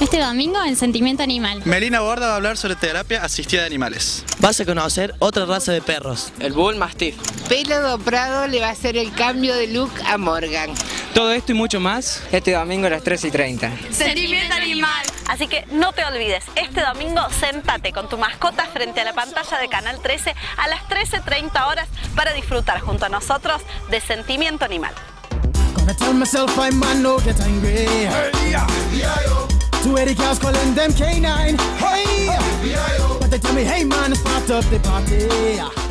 Este domingo en Sentimiento Animal. Melina Borda va a hablar sobre terapia asistida de animales. Vas a conocer otra raza de perros. El Bull Mastiff. Pelo Prado le va a hacer el cambio de look a Morgan. Todo esto y mucho más este domingo a las 3 y 30. Sentimiento Animal. Así que no te olvides, este domingo sentate con tu mascota frente a la pantalla de Canal 13 a las 13.30 horas para disfrutar junto a nosotros de Sentimiento Animal. Gonna tell myself I'm man, no get angry. Hey, yeah, Two eighty girls calling them K9. Hey, but they tell me, hey man, start up the party.